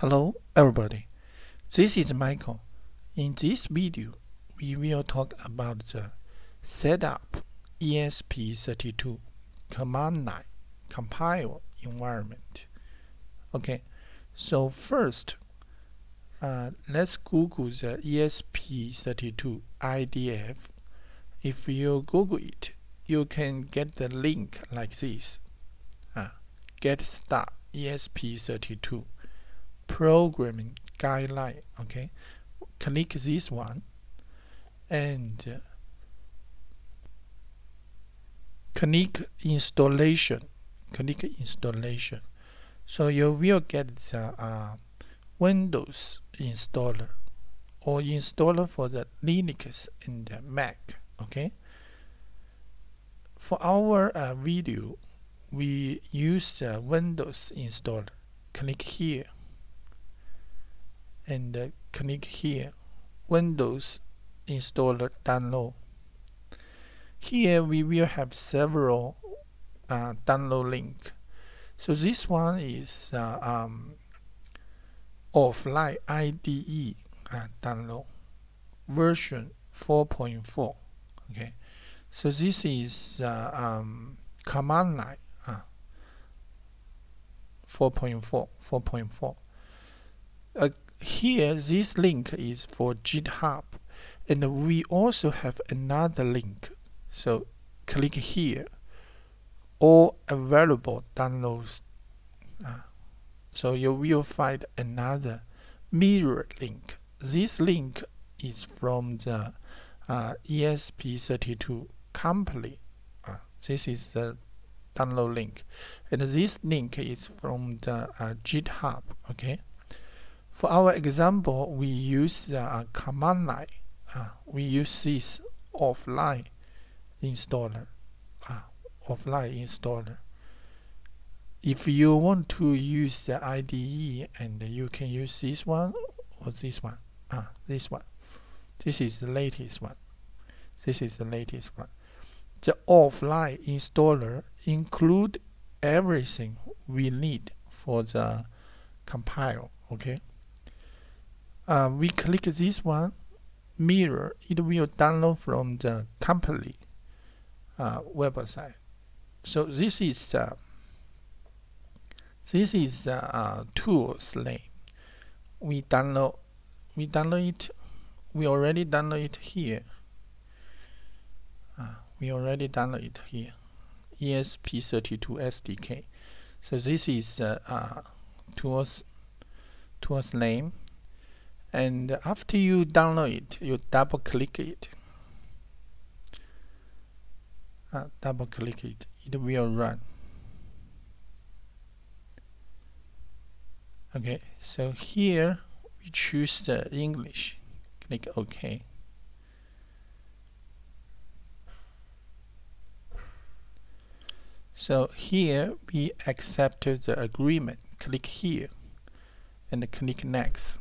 Hello everybody, this is Michael. In this video, we will talk about the setup ESP32 command line compile environment. Okay, so first, uh, let's Google the ESP32 IDF. If you Google it, you can get the link like this. Uh, get start ESP32 programming guideline okay? Click this one and uh, click installation click installation. So you will get the uh, Windows installer or installer for the Linux and the Mac okay? For our uh, video we use the Windows installer. Click here and uh, click here. Windows installer download. Here we will have several uh, download link. So this one is uh, um, offline IDE uh, download version 4.4 okay? So this is uh, um, command line uh, 4.4 4.4 uh, here this link is for github. And we also have another link. So click here. All available downloads. Uh, so you will find another mirror link. This link is from the uh, ESP32 company. Uh, this is the download link. And this link is from the uh, github okay for our example, we use the uh, command line. Uh, we use this offline installer. Uh, offline installer. If you want to use the IDE, and you can use this one or this one. Ah, this one. This is the latest one. This is the latest one. The offline installer include everything we need for the compile. Okay uh, we click this one mirror. It will download from the company uh, website. So this is uh, this is uh, uh, tools name we download we download it. We already download it here. Uh, we already download it here. ESP32 SDK so this is uh, uh, tools tools name and after you download it you double click it. Uh, double click it. It will run. Okay so here we choose the English. Click OK. So here we accept the agreement. Click here and click next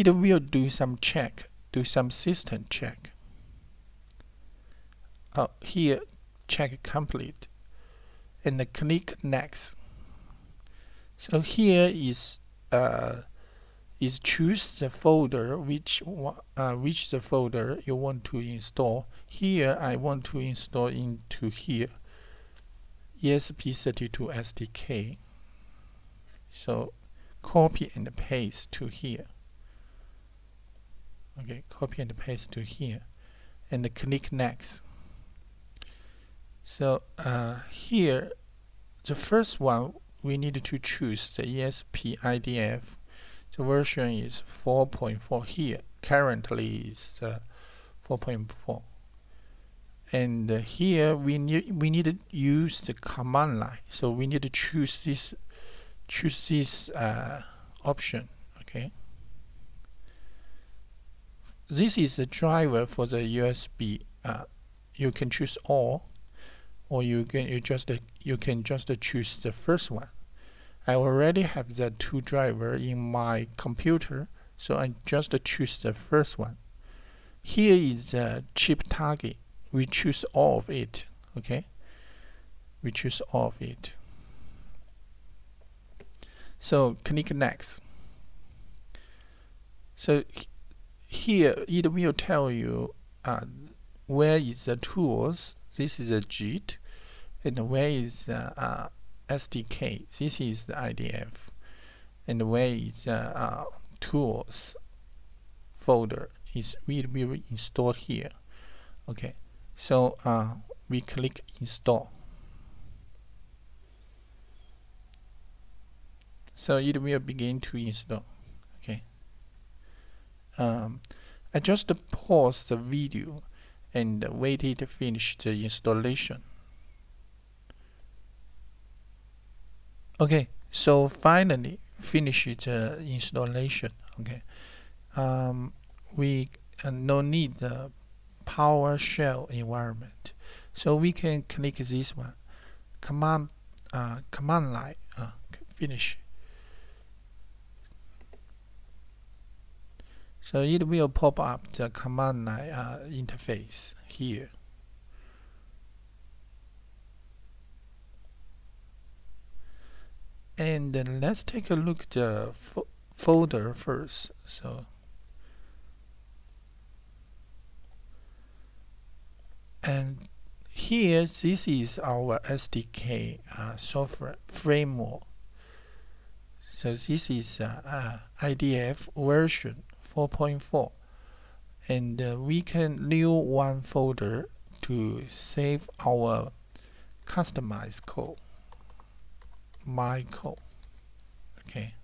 it will do some check, do some system check. Uh, here, check complete, and click next. So here is uh, is choose the folder which uh, which the folder you want to install. Here I want to install into here ESP32 SDK. So copy and paste to here okay copy and paste to here. And click next. So uh, here the first one we need to choose the ESP IDF the version is 4.4 here currently is uh, 4.4 and uh, here we need we need to use the command line. So we need to choose this choose this uh, option okay this is the driver for the USB. Uh, you can choose all, or you can you just you can just choose the first one. I already have the two driver in my computer, so I just choose the first one. Here is the chip target. We choose all of it. Okay, we choose all of it. So click next. So here it will tell you uh, where is the tools. This is a Git, and where is the uh, SDK. This is the IDF, and where is the uh, tools folder is we will install here. Okay, so uh, we click install. So it will begin to install. Um, I just pause the video and waited to finish the installation. Okay, so finally finish the installation. Okay, um, we uh, no need the PowerShell environment, so we can click this one, command uh, command line, uh, finish. So it will pop up the command line uh, interface here. And let's take a look at the fo folder first. So and here this is our SDK uh, software framework. So this is uh, uh, IDF version 4.4 and uh, we can new one folder to save our customized code. My code. Okay.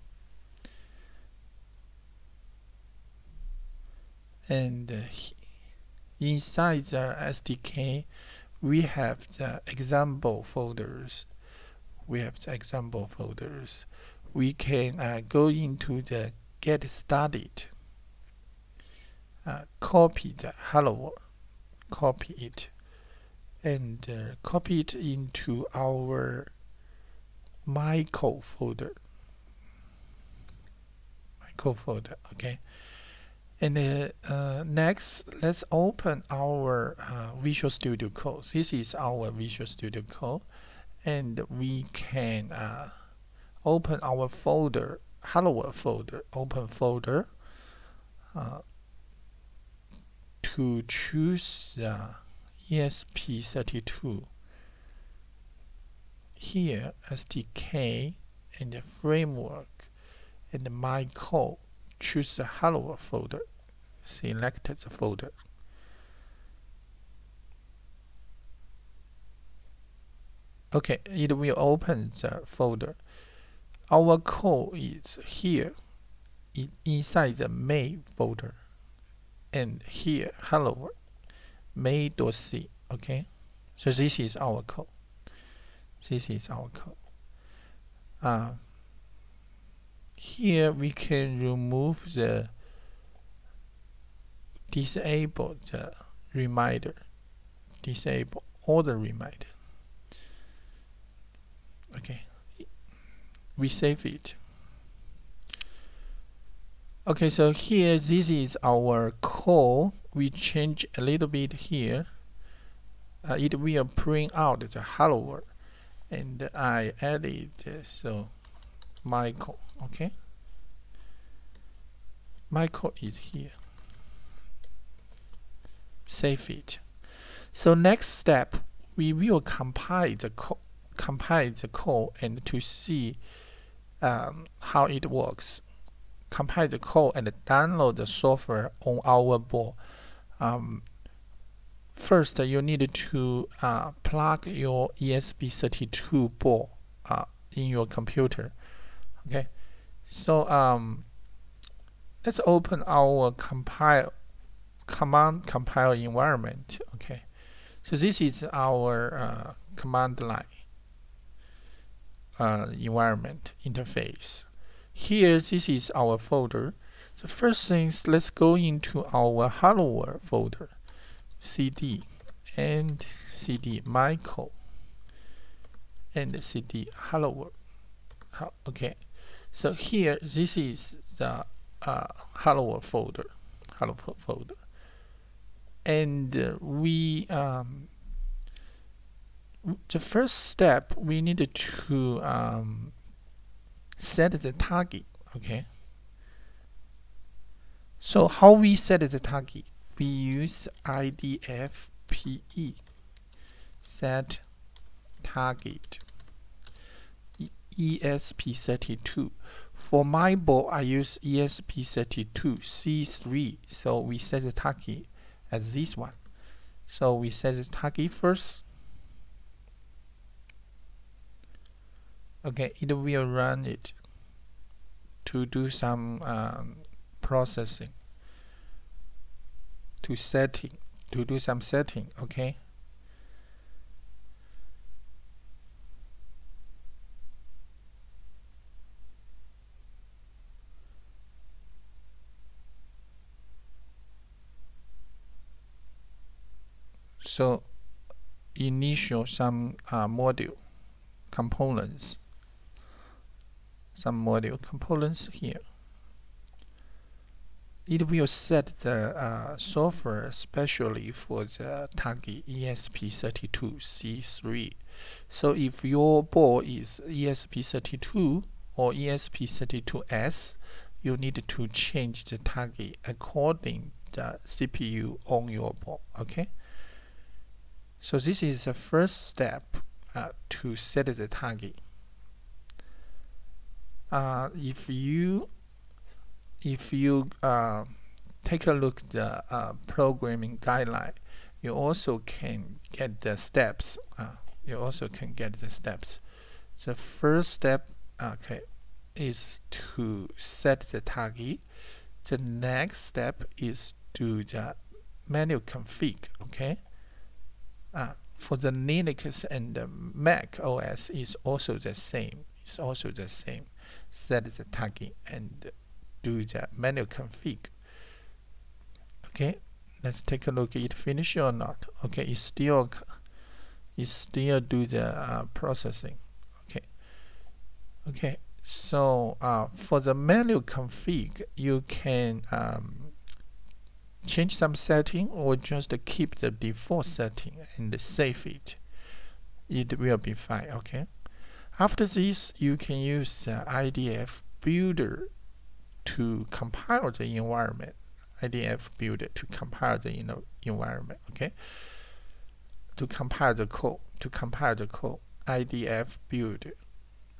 And uh, inside the SDK we have the example folders. We have the example folders. We can uh, go into the get started uh, copy the hello world, copy it and uh, copy it into our my code folder. My code folder okay. And uh, uh, next let's open our uh, Visual Studio Code. This is our Visual Studio Code. And we can uh, open our folder hello world folder open folder to choose the ESP32 here SDK and the framework and my code choose the hello folder select the folder. Okay it will open the folder. Our code is here inside the main folder and here hello main.c okay? So this is our code. This is our code. Uh, here we can remove the disable the reminder. Disable all the reminder. Okay. We save it okay so here this is our code we change a little bit here. Uh, it will print out the hello world. And I added so Michael okay? Michael is here. Save it. So next step we will compile the compile the code and to see um, how it works compile the code and download the software on our board. Um, first, you need to uh, plug your ESP32 board uh, in your computer. Okay, so um, let's open our compile command compile environment. Okay, so this is our uh, command line uh, environment interface here this is our folder. The first things let's go into our world folder. Cd and cd Michael. And cd world okay. So here this is the uh, world folder. Hello world folder. And uh, we um, the first step we need to um, set the target okay So how we set the target? We use IDF-PE set target ESP32. For my board, I use ESP32C3. So we set the target as this one. So we set the target first. Okay, it will run it to do some um, processing, to setting, to do some setting. Okay. so initial some uh, module components some module components here. It will set the uh, software especially for the target ESP32C3 so if your board is ESP32 or ESP32S you need to change the target according the CPU on your board okay? So this is the first step uh, to set the target. Uh, if you if you uh, take a look at the uh, programming guideline, you also can get the steps. Uh, you also can get the steps. The first step, okay, is to set the target. The next step is to the manual config. Okay uh, for the Linux and the Mac OS is also the same. It's also the same. Set the target and do the manual config. Okay, let's take a look. It finish or not? Okay, it still it still do the uh, processing. Okay, okay. So uh, for the manual config, you can um, change some setting or just keep the default setting and save it it will be fine okay after this you can use the IDF builder to compile the environment IDF builder to compile the environment okay to compile the code to compile the code IDF builder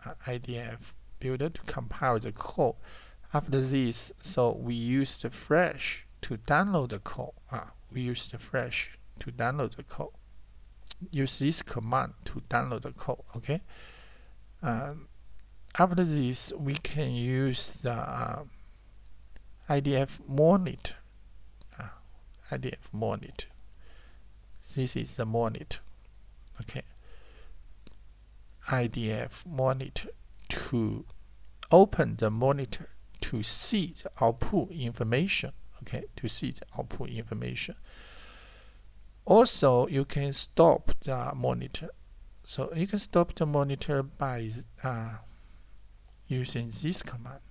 uh, IDF builder to compile the code after this so we use the flash to download the code. Uh, we use the Flash to download the code. Use this command to download the code. Okay. Um, after this, we can use the uh, IDF monitor. Uh, IDF monitor. This is the monitor. Okay. IDF monitor to open the monitor to see the output information okay to see the output information also you can stop the monitor so you can stop the monitor by uh, using this command.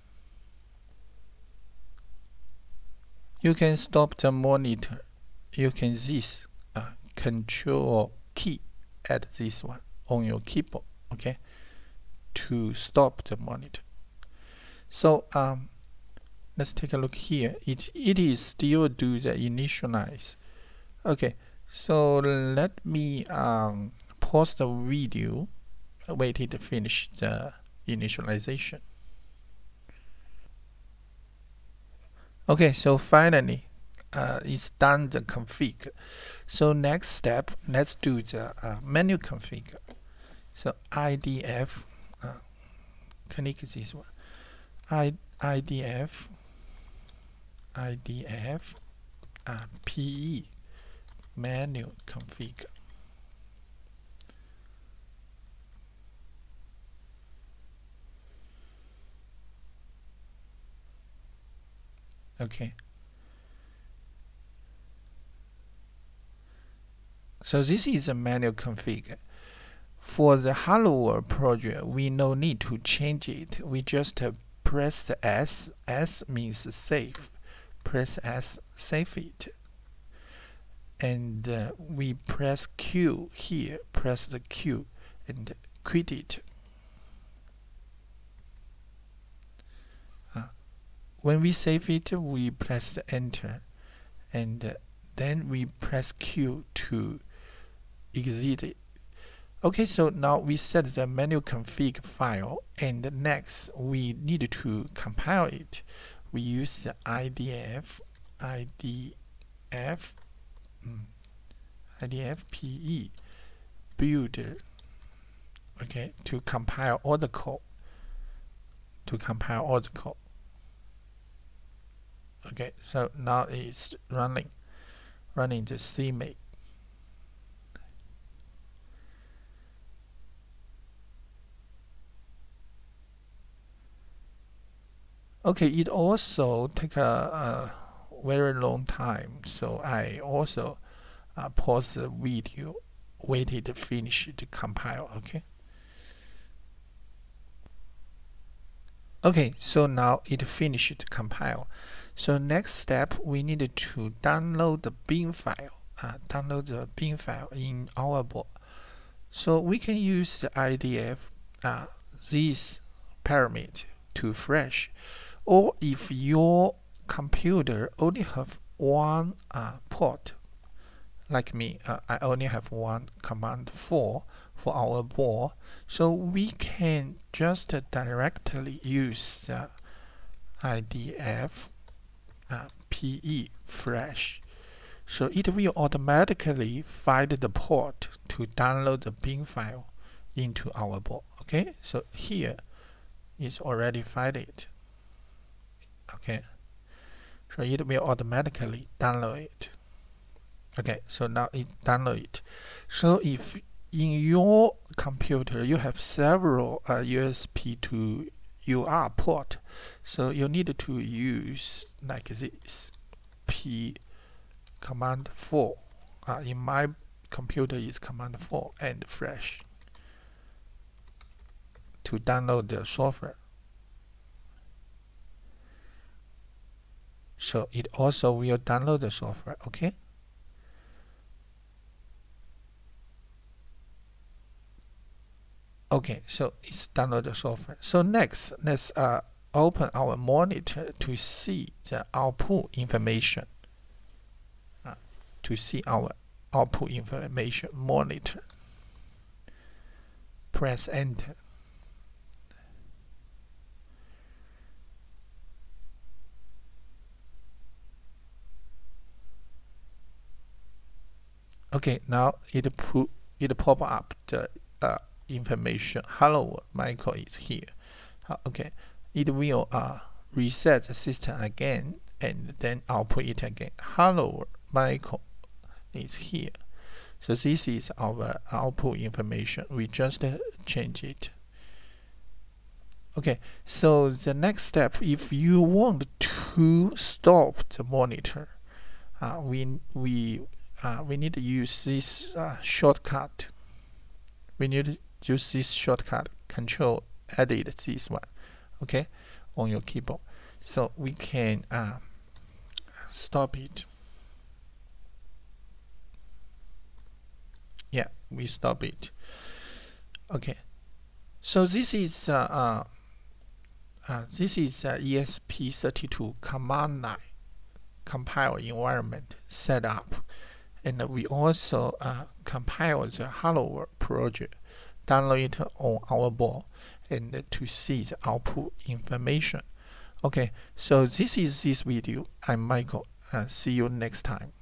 You can stop the monitor you can this uh, control key at this one on your keyboard okay to stop the monitor. So um, let's take a look here. It it is still do the initialize. Okay so let me um, pause the video wait it to finish the initialization. Okay so finally uh, it's done the config. So next step let's do the uh, menu config. So IDF uh, click this one. I, IDF IDF uh, PE menu config. Okay. So this is a manual config. For the World project, we no need to change it. We just uh, press S. S means save press S save it and uh, we press Q here press the Q and quit it when we save it we press enter and then we press Q to exit it. Okay so now we set the manual config file and next we need to compile it. We use the idf idf mm, idf build okay to compile all the code to compile all the code okay so now it's running running the CMake okay it also take a, a very long time so I also uh, pause the video waited to finish to compile okay? Okay so now it finished to compile so next step we need to download the bin file uh, download the bin file in our board. So we can use the IDF uh, this parameter to flash or if your computer only have one uh, port like me uh, I only have one command 4 for our board so we can just directly use the IDF uh, PE flash so it will automatically find the port to download the bin file into our board okay? So here it's already find it okay? So it will automatically download it okay? So now it download it. So if in your computer you have several uh, USB to UART port so you need to use like this P command 4 uh, in my computer is command 4 and flash to download the software. So it also will download the software okay okay so it's download the software. So next let's uh, open our monitor to see the output information. Uh, to see our output information monitor. Press enter. Okay now it put it pop up the uh, information. Hello Michael is here. Okay. It will uh, reset the system again and then output it again. Hello Michael is here. So this is our output information. We just uh, change it. Okay. So the next step if you want to stop the monitor uh, we we uh, we need to use this uh, shortcut. We need use this shortcut control edit this one okay on your keyboard. So we can uh, stop it. Yeah we stop it. Okay. So this is uh, uh, uh this is uh, ESP32 command line compile environment setup. And we also uh, compile the Hello world project, download it on our board, and to see the output information. Okay, so this is this video. I'm Michael. Uh, see you next time.